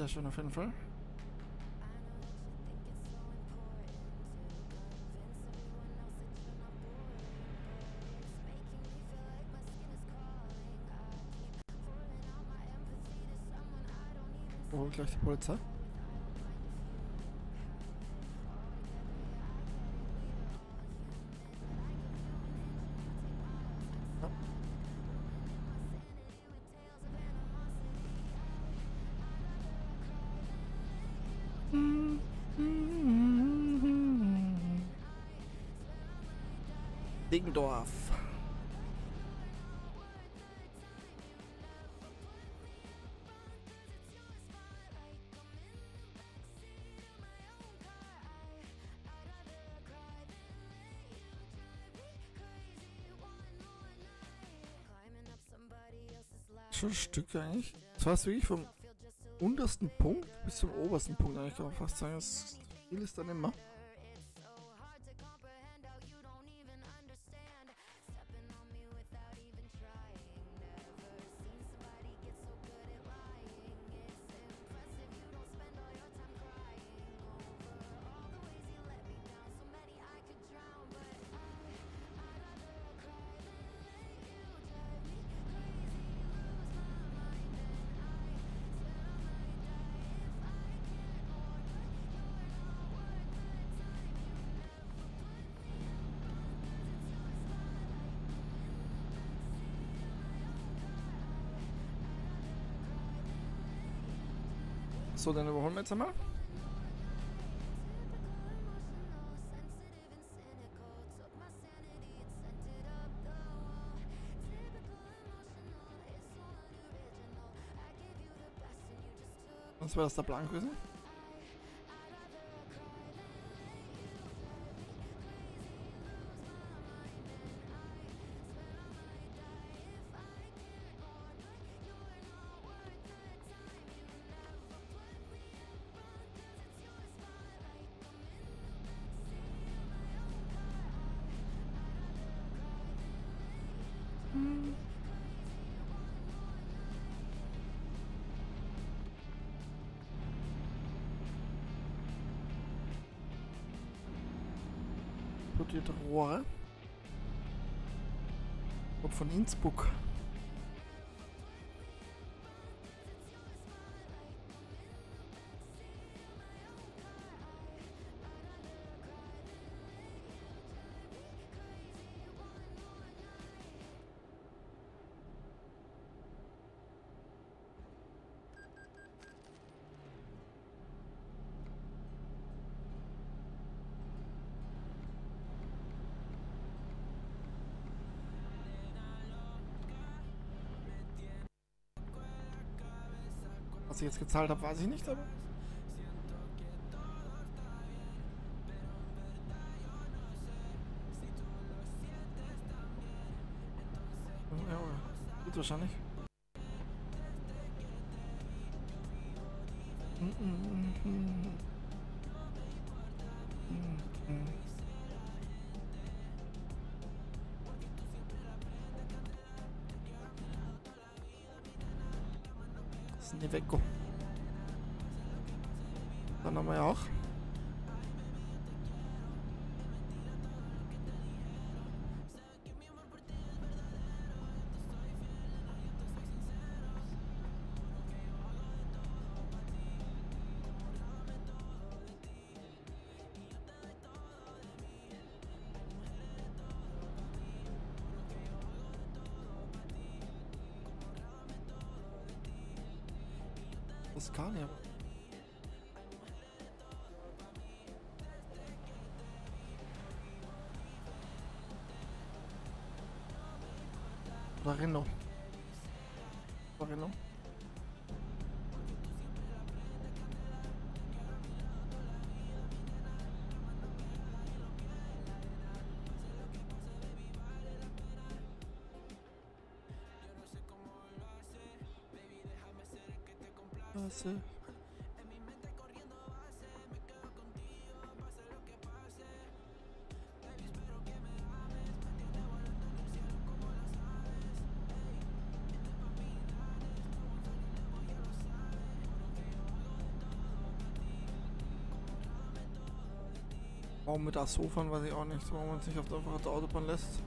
Sehr schön auf jeden Fall. Oh, gleich die Polizei. Deggendorf. Schon ein Stück eigentlich. Das war wirklich vom untersten Punkt bis zum obersten Punkt. Ich kann fast sagen, das viel ist dann immer. So, dann überholen wir jetzt einmal. Was war das der Plan gewesen? Explodierte Rohre. Ob von Innsbruck. Ich jetzt gezahlt habe, weiß ich nicht, aber... Ja, gut wahrscheinlich. Niveco. Dann haben wir ja auch. Scania. Oder Renault. Oder Renault. Straße. Warum mit Asofern weiß ich auch nicht, warum man sich auf der Autobahn lässt.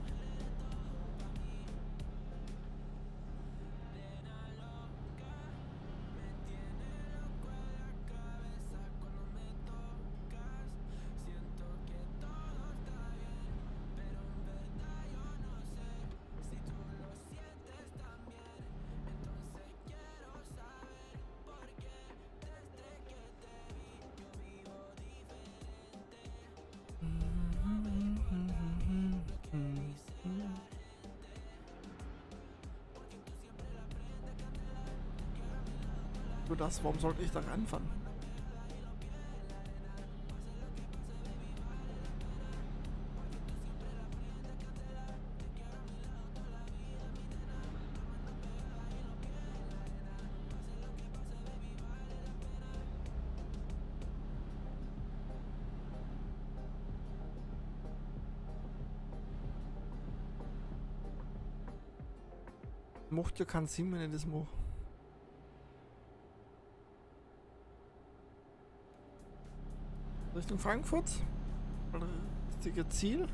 Nur das, warum sollte ich da ranfahren? Macht ja keinen Sinn, wenn ich das mache. Richtung Frankfurt. Richtige Ziel.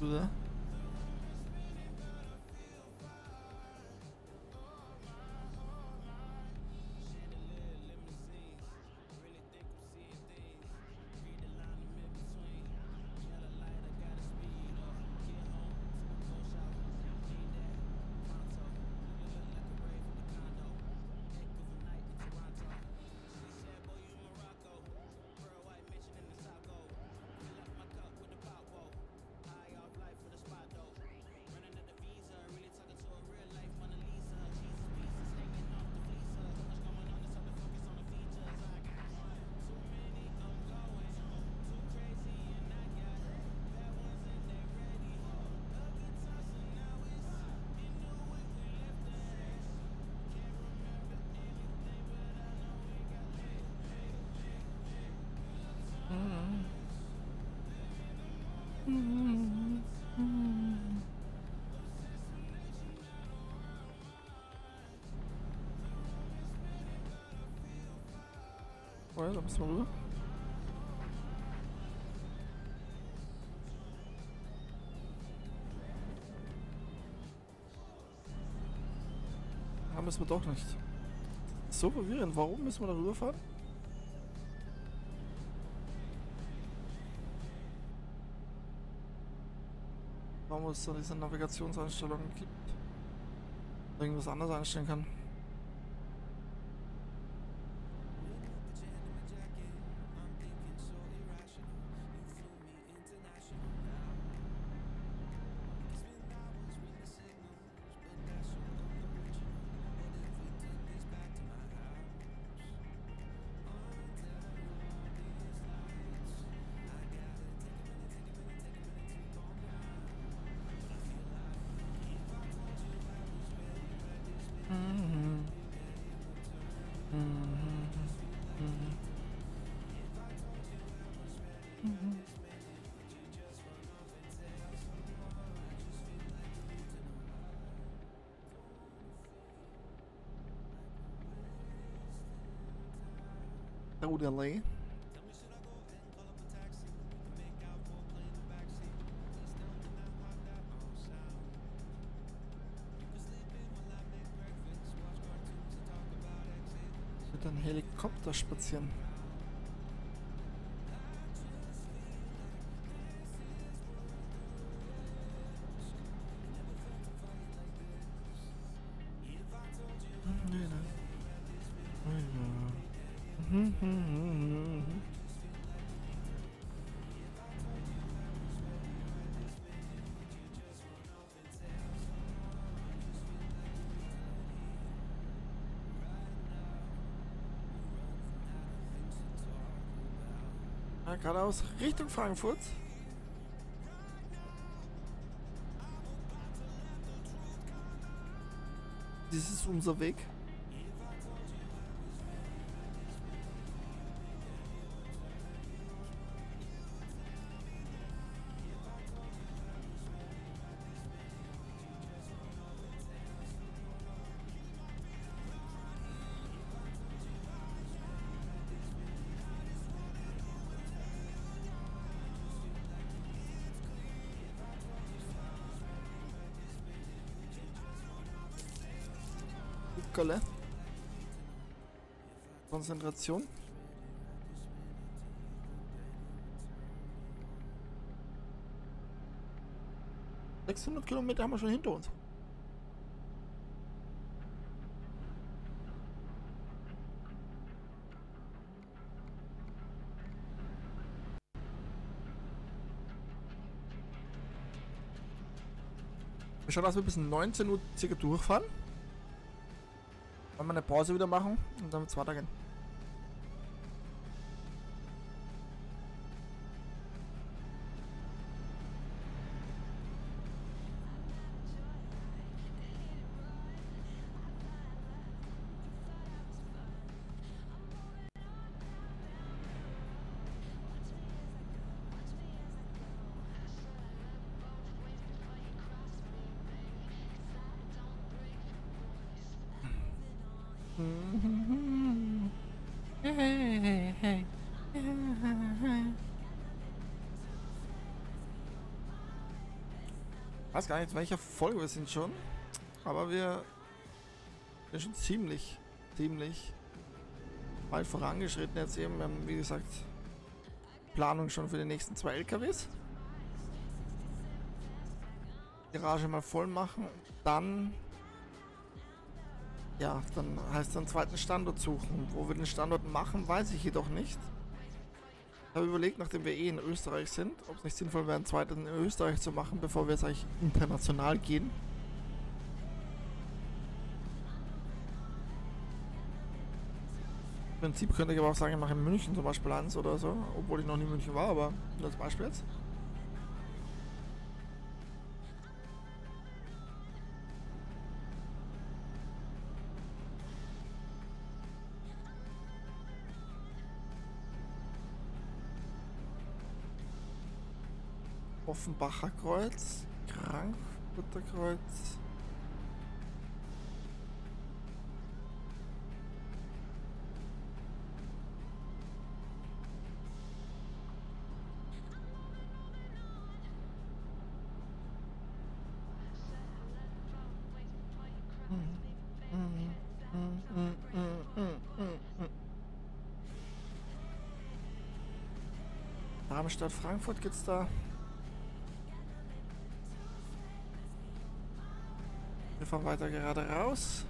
Oder? Oh ja, da müssen wir rüber. Da müssen wir doch nicht. So verwirrend. Warum müssen wir da rüberfahren? Warum es da diese Navigationseinstellungen gibt. Irgendwas anderes einstellen kann. Totally. Mit einem Helikopter spazieren. Ja, geradeaus Richtung Frankfurt. Das ist unser Weg. Kolle. Konzentration. Sechshundert Kilometer haben wir schon hinter uns. Wir dass wir bis 19 Uhr circa durchfahren. Wollen wir eine Pause wieder machen und dann wird's weitergehen. Weiß gar nicht, welcher Folge wir sind schon. Aber wir sind schon ziemlich, ziemlich weit vorangeschritten jetzt eben. Wir haben, wie gesagt, Planung schon für die nächsten zwei LKWs. Garage mal voll machen. Dann, ja, dann heißt es einen zweiten Standort suchen. Wo wir den Standort machen, weiß ich jedoch nicht. Ich habe überlegt, nachdem wir eh in Österreich sind, ob es nicht sinnvoll wäre, einen zweiten in Österreich zu machen, bevor wir jetzt eigentlich international gehen. Im Prinzip könnte ich aber auch sagen, ich mache in München zum Beispiel eins oder so, obwohl ich noch nie in München war, aber nur als Beispiel jetzt. Offenbacher Kreuz, Frankfurter Kreuz. Darmstadt, Frankfurt gibt's da. Fahren weiter gerade raus.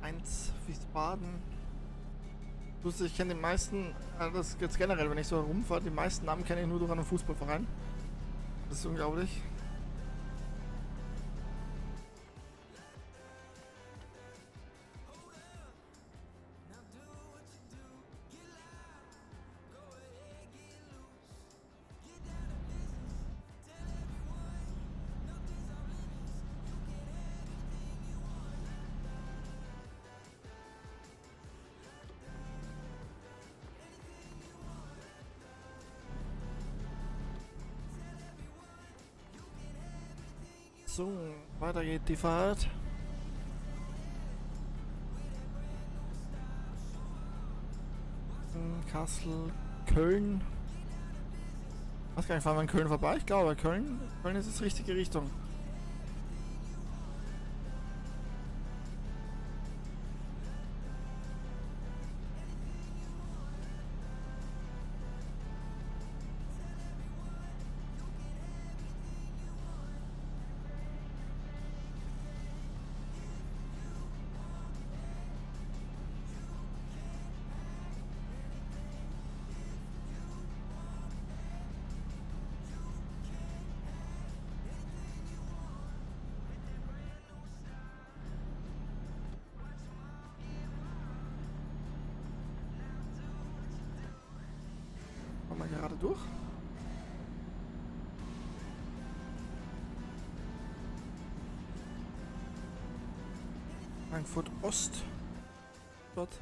Eins Wiesbaden. Lustig, ich kenne die meisten, also das jetzt generell, wenn ich so herumfahre, die meisten Namen kenne ich nur durch einen Fußballverein. Das ist unglaublich. So, weiter geht die Fahrt. Hm, Kassel, Köln. Ich weiß gar nicht, fahren wir in Köln vorbei? Ich glaube, Köln, Köln ist die richtige Richtung. Durch. Frankfurt Ost. Dort.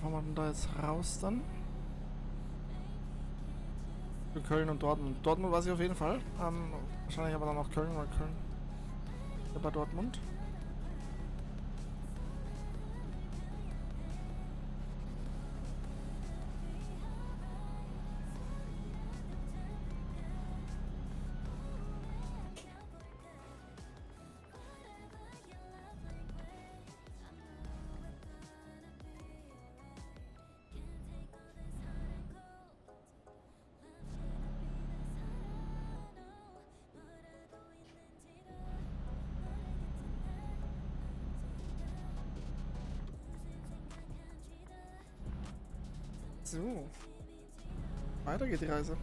Fahren wir denn da jetzt raus dann? Für Köln und Dortmund. Dortmund weiß ich auf jeden Fall. Ähm, wahrscheinlich aber dann auch Köln, weil Köln bei Dortmund. So. Weiter geht die Reise.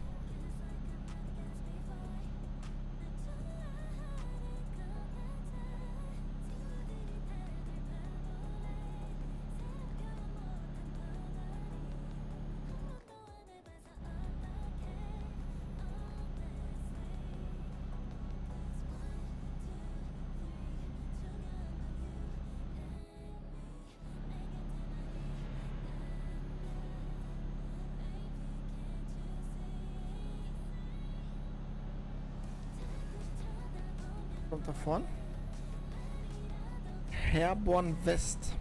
Kommt da vorn. Herborn West.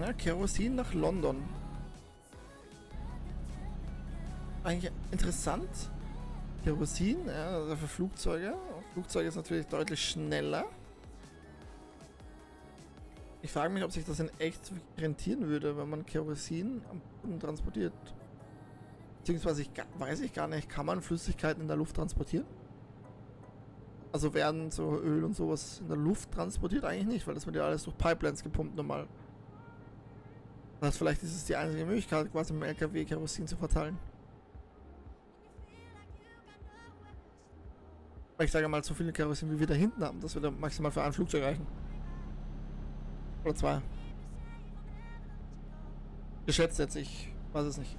Ja, Kerosin nach London. Eigentlich interessant. Kerosin, ja, also für Flugzeuge. Flugzeuge ist natürlich deutlich schneller. Ich frage mich, ob sich das in echt rentieren würde, wenn man Kerosin am Boden transportiert. Beziehungsweise ich, weiß ich gar nicht, kann man Flüssigkeiten in der Luft transportieren? Also werden so Öl und sowas in der Luft transportiert? Eigentlich nicht, weil das wird ja alles durch Pipelines gepumpt normal. Das heißt, vielleicht ist es die einzige Möglichkeit, quasi dem LKW Kerosin zu verteilen. Ich sage mal, so viele Kerosin wie wir da hinten haben, das würde maximal für ein Flugzeug reichen. Oder zwei. Geschätzt jetzt, ich weiß es nicht.